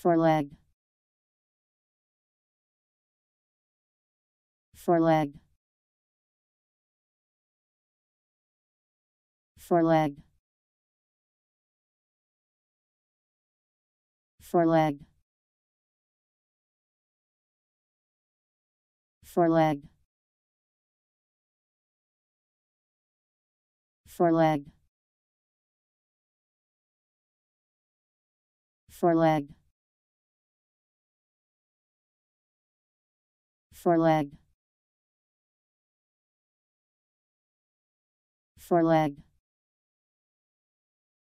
foreleg foreleg foreleg foreleg foreleg foreleg foreleg foreleg foreleg